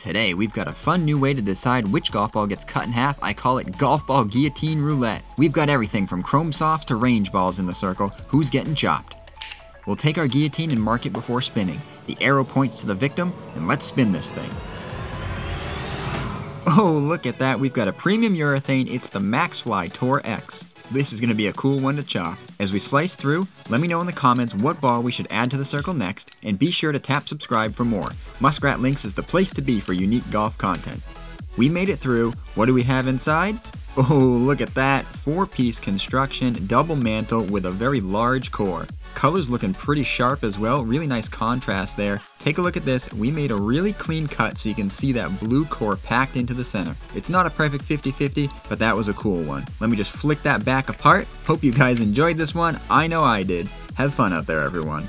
Today, we've got a fun new way to decide which golf ball gets cut in half. I call it Golf Ball Guillotine Roulette. We've got everything from chrome softs to range balls in the circle. Who's getting chopped? We'll take our guillotine and mark it before spinning. The arrow points to the victim, and let's spin this thing. Oh, look at that. We've got a premium urethane. It's the Maxfli Tour X. This is going to be a cool one to chop. As we slice through, let me know in the comments what ball we should add to the circle next, and be sure to tap subscribe for more. Muskrat Links is the place to be for unique golf content. We made it through. What do we have inside? Oh, look at that. Four piece construction, double mantle with a very large core. Colors looking pretty sharp as well, really nice contrast there. Take a look at this, we made a really clean cut so you can see that blue core packed into the center. It's not a perfect 50-50, but that was a cool one. Let me just flick that back apart. Hope you guys enjoyed this one, I know I did. Have fun out there everyone.